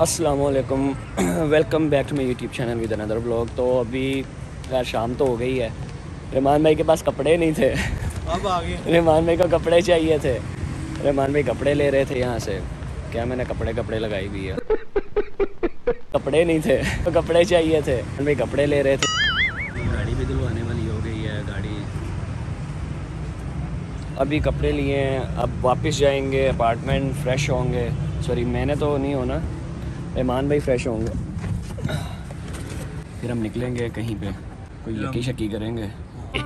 अस्सलाम वालेकुम welcome back to my YouTube channel with another blog. तो अभी यार शाम तो हो गई है। रहमान भाई के पास कपड़े नहीं थे। अब आ गए। रहमान भाई को कपड़े चाहिए थे। रहमान भाई कपड़े ले रहे थे यहाँ से। क्या मैंने कपड़े कपड़े लगाई भी है? कपड़े नहीं थे। तो कपड़े चाहिए थे। रहमान भाई कपड़े ले रहे थे। गाड़ी भी धुलवाने वाली हो गई है गाड़ी। अभी कपड़े लिए हैं। अब वापस जाएँगे अपार्टमेंट फ्रेश होंगे। सॉरी मैंने तो नहीं होना रहमान भाई फ्रेश होंगे। फिर हम निकलेंगे कहीं पे। कोई यकी शकी करेंगे?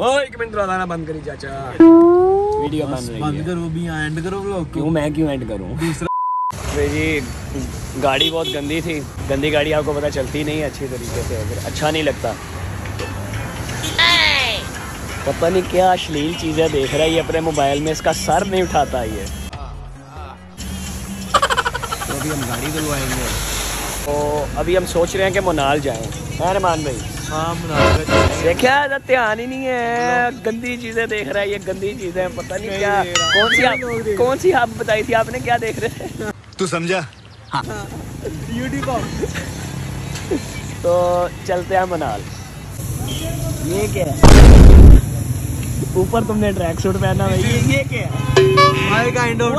ओए एक मिनट रोलाना बंद करी चाचा। वीडियो बंद करो भी एंड करो क्यों मैं क्यों एंड करूँ? दूसरा जी गाड़ी बहुत गंदी थी। गंदी गाड़ी आपको पता चलती नहीं अच्छी तरीके से फिर अच्छा नहीं लगता। पता नहीं क्या अश्लील चीज़ें देख रहा है ये अपने मोबाइल में इसका सर नहीं उठाता ये। अभी हम गाड़ी धुलवाएँगे तो अभी हम सोच रहे हैं कि मोनाल जाएँ। है रमान भाई? हाँ मुनाफा देखा है ध्यान ही नहीं है? गंदी चीज़ें देख रहा है ये गंदी चीज़ें पता नहीं क्या। कौन सी आप कौन सी आप बताई थी? आपने क्या देख रहे थे तू समझा? यूट्यूब तो चलते हैं मनाल। ये क्या है? ऊपर तुमने ट्रैक सूट पहना भाई ये ये क्या है? My kind of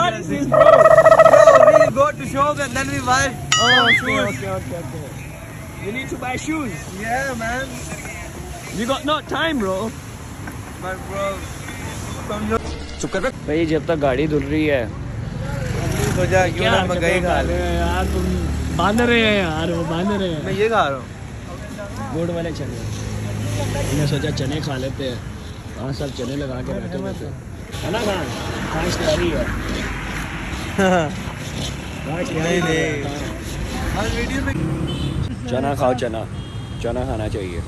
go to shop and then we buy. Oh, okay, okay, okay, okay. You need to buy shoes. yeah man. You got no time, bro. but bro. तुम लोग भाई जब तक गाड़ी धुल रही है। सोचा क्यों ना मैं गई खा ले? यार? तुम बाँध रहे हैं यार वो बाँध रहे मैं ये खा रहा हूँ। गुड़ वाले चने। मैंने सोचा चने खा लेते हैं। हाँ सब चने लगा के बैठे हुए थे। है ना खान खान। तैयारी है चना खाओ चना। चना खाना चाहिए।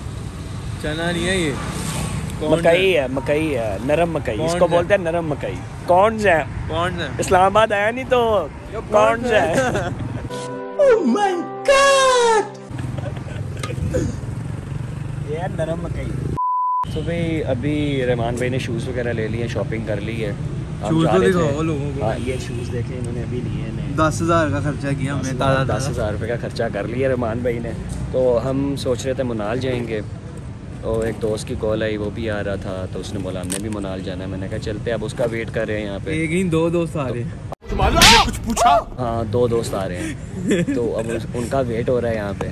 चना नहीं है ये। मकई है? मकई है नरम मकई। कौन इसको बोलते हैं नरम मकई। कौन है। कौन है। इस्लामाबाद आया नहीं तो कौन है? ये है नरम मकई। तो भाई अभी रहमान भाई ने शूज़ वगैरह ले लिए शॉपिंग कर ली है। शूज़ तो दिखाओ लोगों को। हाँ ये शूज़ देखे इन्होंने अभी लिए हैं दस हज़ार का खर्चा किया हमने ताज़ा दस हज़ार रुपये का खर्चा कर लिया रहमान भाई ने। तो हम सोच रहे थे मनाल जाएँगे। और एक दोस्त की कॉल आई वो भी आ रहा था तो उसने बोला हमने भी मनाल जाना है। मैंने कहा चलते अब उसका वेट कर रहे हैं यहाँ पे। एक ही दो दोस्त आ रहे हैं। कुछ पूछा? हाँ दो दोस्त आ रहे हैं। तो अब उनका वेट हो रहा है यहाँ पे।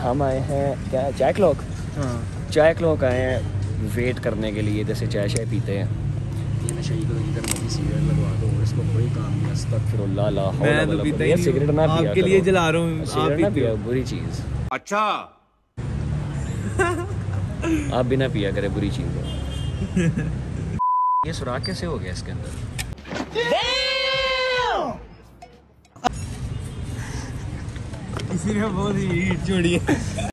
हम आए हैं क्या चाय क्लॉक हाँ। चाय क्लॉक आए हैं वेट करने के लिए जैसे चाय शाय पीते हैं। ये नशा ही इधर मुझे सिगरेट लगवा दो इसको कोई काम नहीं अस्तगफिरुल्लाह ला मैं तो पीता ही सिगरेट ना पिया आपके लिए जला रहा हूँ आप सिगरेट ना पिया बुरी चीज़ अच्छा आप भी पिया करे बुरी चीज़ है ये सुराख कैसे हो गया इसके अंदर किसी ने बहुत ही हीट छोड़ी है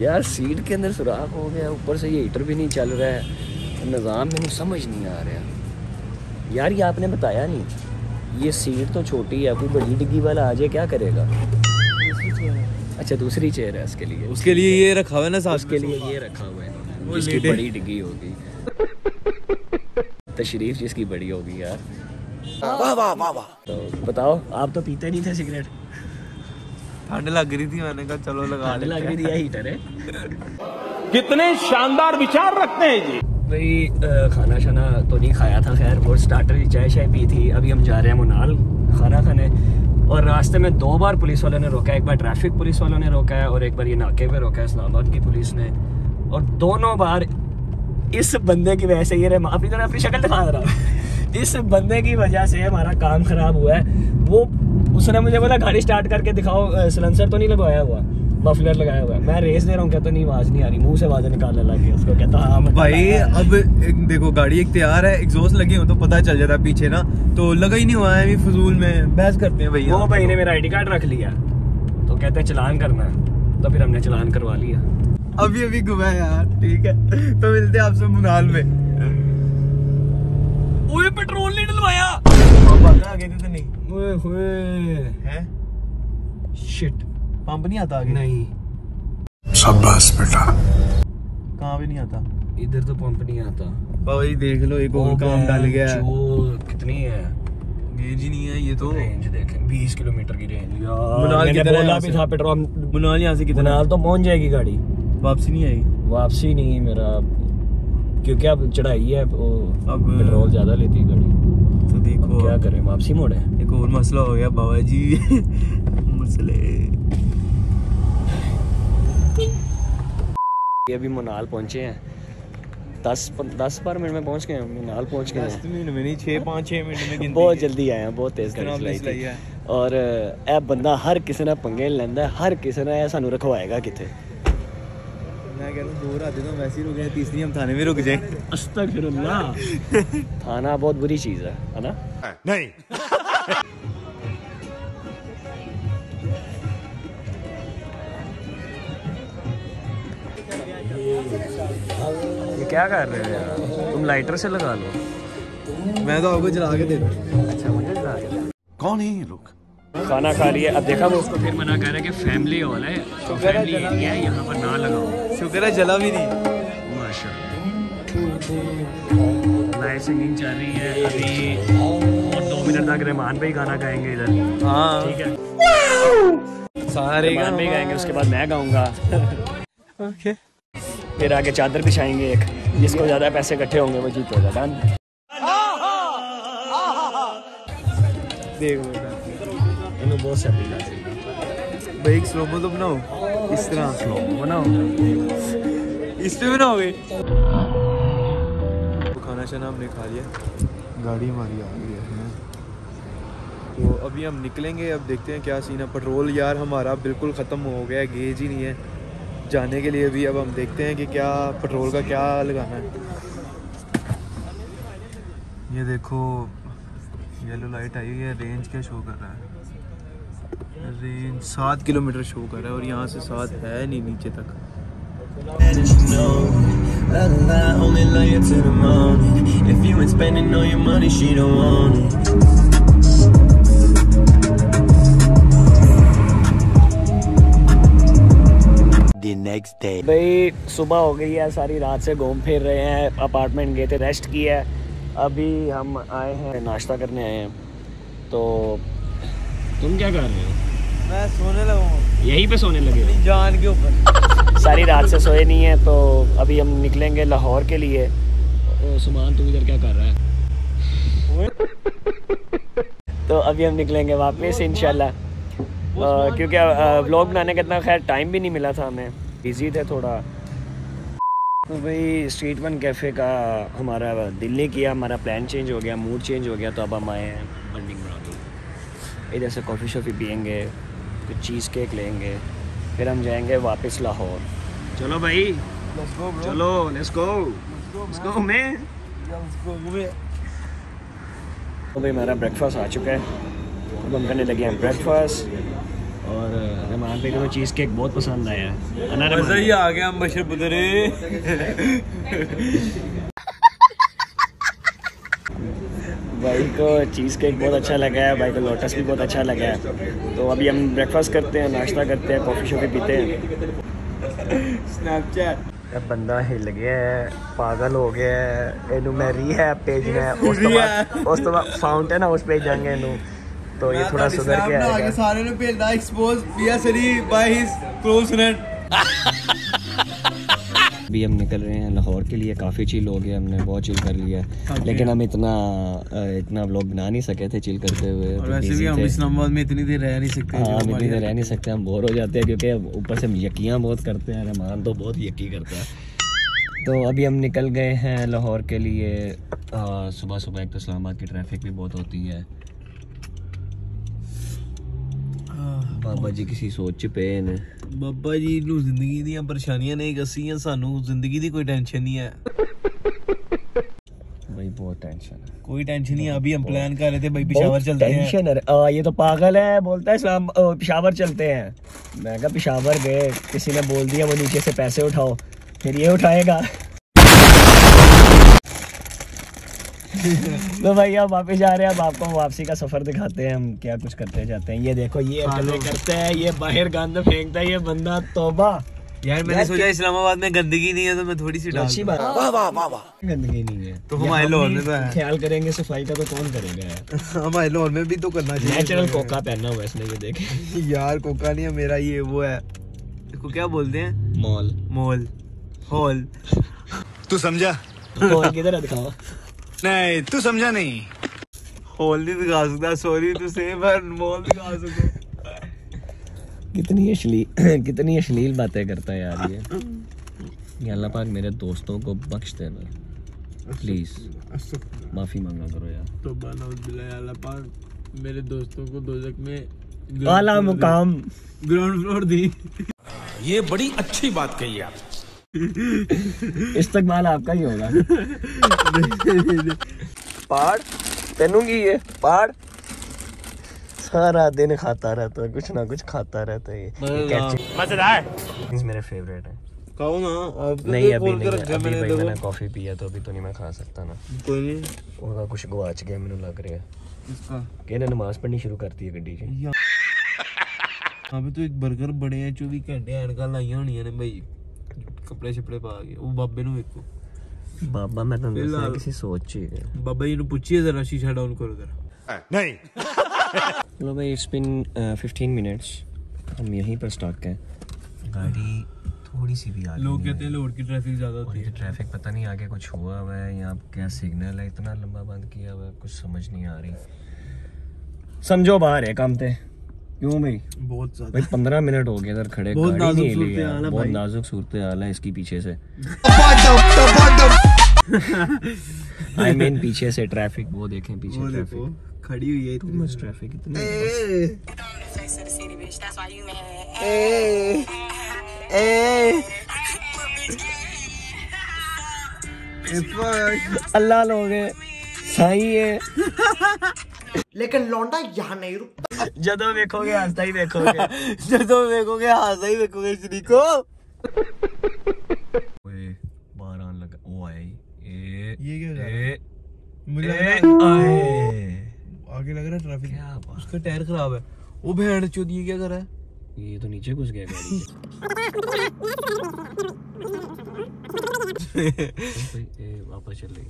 यार सीट के अंदर सुराख हो गया ऊपर से ये हीटर भी नहीं चल रहा है निज़ाम में समझ नहीं आ रहा। यार ये आपने बताया नहीं। ये सीट तो छोटी है कोई बड़ी डिग्गी वाला आ जाए क्या करेगा? अच्छा दूसरी चेयर है इसके लिए। उसके लिए ये रखा हुआ है ना साथ उसके लिए ये रखा हुआ है जिसकी बड़ी डिग्गी होगी। तशरीफ़ जिसकी बड़ी होगी यार। वाह वाह वाह वाह तो बताओ आप तो पीते नहीं थे सिगरेट? ठंड लग रही थी मैंने कहा चलो लगा लग लेते भी हैं। दिया हीटर है। कितने शानदार विचार रखते हैं जी। भाई खाना शाना तो नहीं खाया था, खैर, और स्टार्टर की चाय शाय पी थी। अभी हम जा रहे हैं मुनाल खाना खाने। और रास्ते में दो बार पुलिस वालों ने रोका है। एक बार ट्रैफ़िक पुलिस वालों ने रोका है और एक बार ये नाके पे रोका है, इस्लामाबाद की पुलिस ने। और दोनों बार इस बंदे की वजह से ये अपनी तरह अपनी शक्ल दिखा रहा इस बंदे की वजह से हमारा काम खराब हुआ है। वो, उसने मुझे बोला, गाड़ी स्टार्ट करके दिखाओ सिलेंसर तो नहीं लगवाया हुआ? मफलर लगाया हुआ है। मैं रेस दे रहा हूँ कहता नहीं आवाज़ नहीं आ रही। मुँह से आवाज़ निकालने लग उसको। कहता हाँ भाई अब एक देखो गाड़ी एक तैयार है एग्जॉस्ट लगे हो तो पता चल जाता है पीछे ना। तो लगा ही नहीं हुआ है फजूल में बहस करते हैं भैया। वो भाई ने मेरा आईडी कार्ड रख लिया। तो कहते हैं चलान करना है। तो फिर हमने चलान करवा लिया। अभी अभी घुमा यार ठीक है। तो मिलते हैं आपसे मुनाल में। ओए पेट्रोल नहीं डलवाया। आगे तो नहीं। ओए होए। है? शिट पंप नहीं आता आगे? नहीं। शाबाश बेटा। कहाँ भी नहीं आता? इधर तो पंप नहीं आता। भाई देख लो एक और काम डल गया। है जो कितनी है? गेज ही नहीं है ये तो। रेंज देखें 20 किलोमीटर की रेंज। मनाल कितना है बोला यहाँ भी? था पेट्रोल मनाल यहाँ से कितना? मनाल तो पहुँच जाएगी गाड़ी। वापसी नहीं आएगी वापसी नहीं मेरा। क्योंकि अब चढ़ाई है वो अब- पेट्रोल ज़्यादा लेती है गाड़ी। तो देखो क्या करें वापसी मोड़ है। एक और मसला हो गया बाबा जी। मसले। ये अभी मनाल पहुंचे हैं दस दस बारह मिनट में पहुंच गए हैं मनाल पहुंच गए दस हैं मिनट में नहीं छः पाँच छः मिनट में गिनती बहुत है। जल्दी आए हैं बहुत तेज इतना गाड़ी चलाई पुलिस लाई थी है। और ਇਹ ਬੰਦਾ ਹਰ ਕਿਸੇ ਨਾਲ ਪੰਗੇ ਲੈਂਦਾ ਹੈ, ਹਰ ਕਿਸੇ ਨੇ ਇਹ ਸਾਨੂੰ ਰਖਵਾਏਗਾ ਕਿੱਥੇ मैं कह रहा हूँ दो रातें तो हम वैसे ही रुक गए तीसरी हम थाने में रुक जाए अस्तगफिरुल्लाह थाना बहुत बुरी चीज है है ना नहीं क्या कर रहे हो यार? तुम लाइटर से लगा लो। मैं तो आपको जला के दे दूँ। अच्छा मुझे लगा दो। कौन है ये लोग? खाना खा लिया अब देखा वो? उसको फिर मना कर रहा है कि फैमिली हॉल है। तो फैमिली एरिया है यहाँ पर ना लगाओ। शुक्र है जला भी नहीं। माशा लाइव सिंगिंग चल रही है। अभी और दो मिनट तक रहमान भाई गाना गाएँगे इधर। हाँ। ठीक है। सारे रहमान भाई गाएँगे उसके बाद मैं गाऊँगा। ओके। फिर आगे चादर बिछाएँगे एक। जिसको ज़्यादा पैसे इकट्ठे होंगे वो जीतेगा डन। देख बहुत भाई एक स्लोमो तो बनाओ। इस तरह। बनाओ। इस पे बनाओगे? खाना शाना हमने खा लिया। गाड़ी हमारी आ गई है। तो अभी हम निकलेंगे अब देखते हैं क्या सीन है। पेट्रोल यार हमारा बिल्कुल ख़त्म हो गया है गेज ही नहीं है। जाने के लिए भी अब हम देखते हैं कि क्या पेट्रोल का क्या लगाना है। ये देखो येलो लाइट आई है रेंज क्या शो कर रहा है? रेंज सात किलोमीटर शो कर रहा है और यहाँ से सात है नहीं, नीचे तक। Next day. भाई सुबह हो गई है सारी रात से घूम फिर रहे हैं अपार्टमेंट गए थे रेस्ट किया है। अभी हम आए हैं नाश्ता करने आए हैं। तो तुम क्या कर रहे हो? मैं सोने लगा। हूँ यहीं पे सोने लगे जान के ऊपर। सारी रात से सोए नहीं है तो अभी हम निकलेंगे लाहौर के लिए। ओ, सुमान तू इधर क्या कर रहा है? तो अभी हम निकलेंगे वापस इंशाल्लाह। अ, क्योंकि व्लॉग बनाने का इतना खैर टाइम भी नहीं मिला था हमें। बिज़ी थे थोड़ा। तो भाई स्ट्रीट वन कैफ़े का हमारा दिल नहीं किया हमारा प्लान चेंज हो गया मूड चेंज हो गया तो अब हम आए हैं बंडिंग ब्राउनी इधर से कॉफ़ी शॉफ़ी पियेंगे कुछ चीज़ केक लेंगे फिर हम जाएँगे वापस लाहौर। चलो भाई। चलो let's go let's go man तो भाई हमारा ब्रेकफास्ट आ चुका है। अब हम करने लगे हैं ब्रेकफास्ट और रहमान भाई को तो चीज़ केक बहुत पसंद आया है है ना रहमान मजा ही आ गया हम बशर बुदरे भाई को चीज़ केक बहुत अच्छा लगा है भाई को लोटस भी बहुत अच्छा लगा है तो अभी हम ब्रेकफास्ट करते हैं नाश्ता करते हैं कॉफ़ी शॉफ़ी पीते हैं स्नैपचैट ਬੰਦਾ ਹਿੱਲ ਗਿਆ ਹੈ ਪਾਗਲ ਹੋ ਗਿਆ ਹੈ ਇਹਨੂੰ ਮੈਂ ਰੀਹੈਬ ਭੇਜਣਾ ਹੈ ਉਸ ਤੋਂ ਬਾਅਦ ਉਸ ਤੋਂ ਬਾਅਦ ਫਾਊਂਟੇਨ ਹਾਊਸ ਭੇਜਾਂਗੇ ਇਹਨੂੰ तो ये थोड़ा सुधर के आएगा। सारे ने भेजना एक्सपोज पिया सरी बाय हिज क्लोज फ्रेंड अभी हम निकल रहे हैं लाहौर के लिए काफ़ी चिल हो गया हमने बहुत चिल कर लिया लेकिन हम इतना इतना व्लॉग बना नहीं सके थे चिल करते हुए और तो वैसे भी हम। इस्लामाबाद में इतनी देर रह नहीं सकते हाँ हम इतनी देर रह नहीं सकते हम बोर हो जाते हैं क्योंकि ऊपर से हम यकियाँ बहुत करते हैं रहमान तो बहुत यकी करता है। तो अभी हम निकल गए हैं लाहौर के लिए। सुबह सुबह एक तो इस्लामाबाद की ट्रैफ़िक भी बहुत होती है। ਬਾਬਾ ਜੀ ਕਿਸੇ ਸੋਚ ਚ ਪਏ ਨੇ ਬਾਬਾ ਜੀ ਨੂੰ ਜ਼ਿੰਦਗੀ ਦੀਆਂ ਪਰੇਸ਼ਾਨੀਆਂ ਨਹੀਂ ਕਸੀਆਂ ਸਾਨੂੰ ਜ਼ਿੰਦਗੀ ਦੀ ਕੋਈ टेंशन नहीं है भाई बहुत टेंशन है कोई टेंशन नहीं है अभी हम प्लान कर रहे थे भाई पिशावर चलते हैं टेंशन है आ, ये तो पागल है बोलता है इस्लाम ओ, पिशावर चलते हैं मैं कहा पिशावर गए किसी ने बोल दिया वो नीचे से पैसे उठाओ फिर ये उठाएगा तो भाई अब वापस जा रहे हैं अब आपको वापसी का सफ़र दिखाते हैं हम क्या कुछ करते जाते हैं। ये देखो ये हरकतें करते हैं ये बाहर गंद फेंकता है ये बंदा तोबा। यार मैंने सोचा इस्लामाबाद में गंदगी नहीं है तो मैं थोड़ी सी डाल अच्छी बात वाह वाह वाह वाह। गंदगी नहीं है। तो हमारे लाहौर में तो है। ख्याल करेंगे सफ़ाई का तो कौन करेगा यार? हमारे लाहौर में भी तो करना चाहिए। नेचुरल कोका पहनना हुआ इसने ये देखे। यार कोका नहीं है मेरा ये वो है। इसको क्या बोलते हैं? मॉल। मॉल। हॉल। तू समझा? मॉल किधर है दिखाओ। नहीं तू समझा नहीं। हॉल नहीं दिखा सकता सॉरी टू से पर मॉल दिखा सकता। कितनी अश्लील कितनी अश्लील बातें करता है यार ये। ये अल्लाह पाक मेरे दोस्तों को बख्श देना प्लीज़ माफ़ी मांगा करो यार। तो अल्लाह पाक मेरे दोस्तों को दोजक में आला मुकाम। ग्राउंड फ्लोर दी। ये बड़ी अच्छी बात कही आप इस्तकबाल आपका ही होगा। पहाड़? पहनूँगी ये पहाड़? सारा दिन खाता रहता है कुछ ना कुछ खाता रहता है हाँ। मज़ेदार। मेरे फेवरेट तो है। ना नहीं अभी नहीं अभी भाई मैंने कॉफ़ी तो अभी तो नहीं मैं खा सकता ना। कोई नहीं। कुछ गवाच गया मेनू लग रहा है। नमाज़ पढ़नी शुरू करती है गड्डी अभी तो एक बर्गर बड़े हैं चौबीस घंटे एनका लाइया होनी भाई। कपड़े शपड़े पा के वो बाबे नु देखो ਬਾਬਾ ਮੈਂ ਤੁਹਾਨੂੰ ਦੱਸਿਆ ਫਿਲਹਾਲ- ਕਿਸੇ ਸੋਚ 'ਚ ਹੀ ਹੈ बाबा जी ने पूछिए जरा शीशा डाउन करो जरा नहीं चलो भाई इट्स बिन फिफ्टीन मिनट्स हम यहीं पर स्टॉक हैं गाड़ी थोड़ी सी भी आगे लोग नहीं कहते हैं लाहौर की ट्रैफिक ज्यादा और होती ये है ट्रैफिक पता नहीं आगे कुछ हुआ हुआ है यहाँ क्या सिग्नल है इतना लंबा बंद किया हुआ है कुछ समझ नहीं आ रही समझो बाहर है काम थे क्यों भाई? बहुत ज़्यादा। भाई पंद्रह मिनट हो गए इधर खड़े बहुत नाजुक है बहुत नाजुक सूरत हाल है इसकी पीछे से। आई मीन पीछे से ट्रैफ़िक वो देखें पीछे वो देखो ट्रैफ़िक खड़ी हुई है इतनी मच ट्रैफ़िक इतनी you mad. अल्लाह लोग है। साई है। लेकिन लौंडा यहाँ नहीं रुकता ਜਦੋਂ ਵੇਖੋਗੇ ਹੱਸਦਾ ਹੀ ਵੇਖੋਗੇ ਜਦੋਂ ਵੇਖੋਗੇ ਹਾਸਾ ਹੀ ਵੇਖੋਗੇ ਸ਼ਰੀਕੋ ओए बाहर आने लगा ओ आए ये ये क्या कर रहा ए, मुझे लग ए, रहा है आए आगे लग रहा है ट्रैफिक क्या बात उसका टायर खराब है वो भेड़ चोदी ये क्या कर रहा है ये तो नीचे घुस गया गाड़ी से। ए, वापस चल रही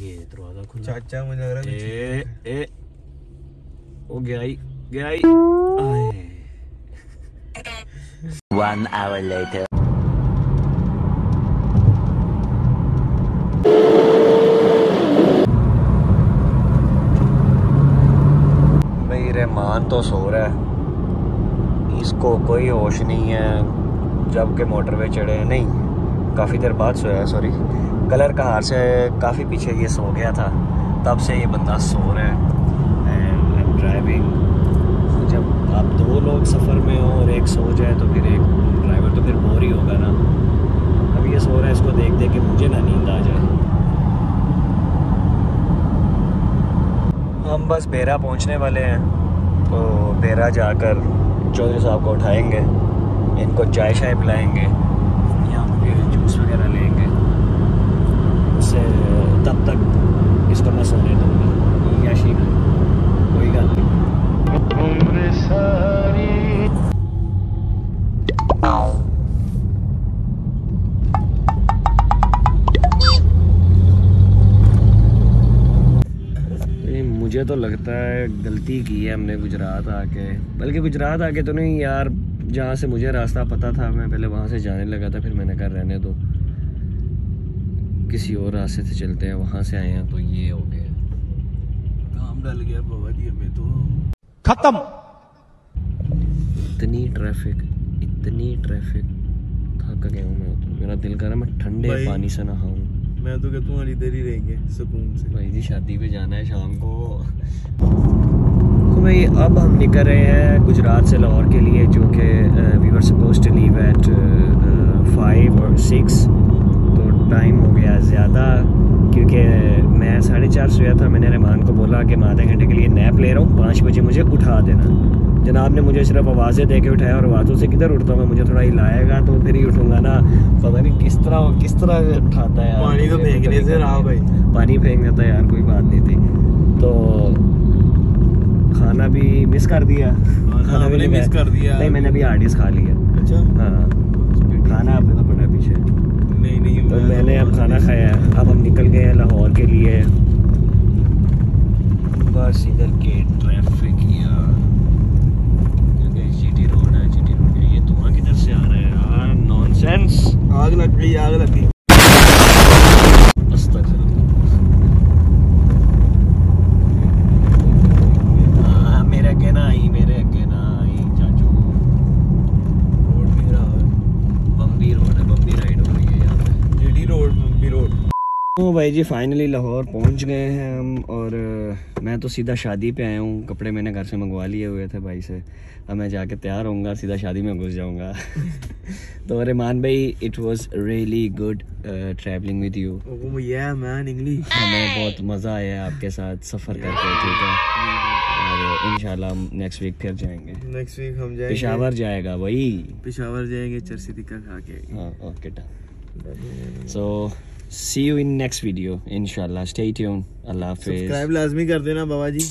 ये दरवाजा खुला चाचा मुझे लग रहा है ए ए ओ गया ही गया ही आए। One hour later. भाई रहमान तो सो रहा है। इसको कोई होश नहीं है। जब के मोटरवे चढ़े हैं। नहीं काफ़ी देर बाद सोया है सॉरी कलर का हार से काफ़ी पीछे ये सो गया था। तब से ये बंदा सो रहा है। ड्राइविंग जब आप दो लोग सफ़र में हो और एक सो जाए तो फिर एक ड्राइवर तो फिर बोर ही होगा ना। अब ये सो रहा है, इसको देख देख के मुझे ना नींद आ जाए। हम बस बेरा पहुँचने वाले हैं तो बेरा जाकर चौधरी साहब को उठाएँगे, इनको चाय शाय पिलाएँगे। तो लगता है गलती की है हमने गुजरात आके। बल्कि गुजरात आके तो नहीं यार जहाँ से मुझे रास्ता पता था मैं पहले वहाँ से जाने लगा था फिर मैंने कहा रहने दो। किसी और रास्ते से चलते हैं वहाँ से आए हैं तो ये हो गया। काम डल गया बाबा जी हमें तो। इतनी ट्रैफ़िक इतनी ट्रैफ़िक थक गया हूँ मैं तो। मेरा दिल कर रहा है मैं ठंडे पानी से नहाऊं। मैं तो कहता हूँ इधर ही रहेंगे सुकून से। भाई जी शादी पे जाना है शाम को। तो भाई अब हम निकल रहे हैं गुजरात से लाहौर के लिए जो कि we were supposed to leave at five और सिक्स टाइम हो गया ज़्यादा क्योंकि मैं साढ़े चार सोया था मैंने रहमान को बोला कि मैं आधे घंटे के लिए नैप ले रहा हूँ पाँच बजे मुझे उठा देना। जनाब ने मुझे सिर्फ़ आवाज़ें दे के उठाया और आवाज़ों से किधर उठता हूँ मैं मुझे थोड़ा हिलाएगा तो फिर ही उठूँगा ना। पता नहीं किस तरह किस तरह उठाता है पानी तो फेंकने से रहा भाई। पानी फेंक देता यार कोई बात नहीं थी। तो खाना भी मिस कर दिया। खाना भी खाया। कर दिया। नहीं मैंने अभी आर्टिस खा लिया अच्छा। हाँ। खाना आपने तो पड़ा नहीं नहीं तो मैंने अब खाना खाया है। अब हम निकल गए हैं लाहौर के लिए। बस इधर के ट्रैफ़िक यार। क्योंकि जीटी रोड है जीटी रोड। है ये धुआँ किधर से आ रहा है यार? नॉनसेंस आग लग गई आग लग गई हाँ, मेरे अगे ना आई मेरे अगे ना आई चाचू रोड भी खराब है बम्बी रोड है बम्बी राइड हो रही है यहाँ पे जेडी रोड बी रोड तो भाई जी फाइनली लाहौर पहुँच गए हैं हम और मैं तो सीधा शादी पे आया हूँ। कपड़े मैंने घर से मंगवा लिए हुए थे भाई से। अब मैं जाके तैयार होऊँगा सीधा शादी में घुस जाऊँगा। तो रेमान भाई it was really good travelling with you yeah man हमें बहुत मज़ा आया आपके साथ सफ़र करके ठीक है? इंशाल्लाह नेक्स्ट वीक फिर जाएँगे। नेक्स्ट वीक हम जाएँगे। पेशावर जाएगा भाई पेशावर जाएँगे चरसी टिक्का खा के। हाँ okay done so see you in next video इनशाला स्टे ट्यून अल्लाह सब्सक्राइब लाजमी कर देना बाबा जी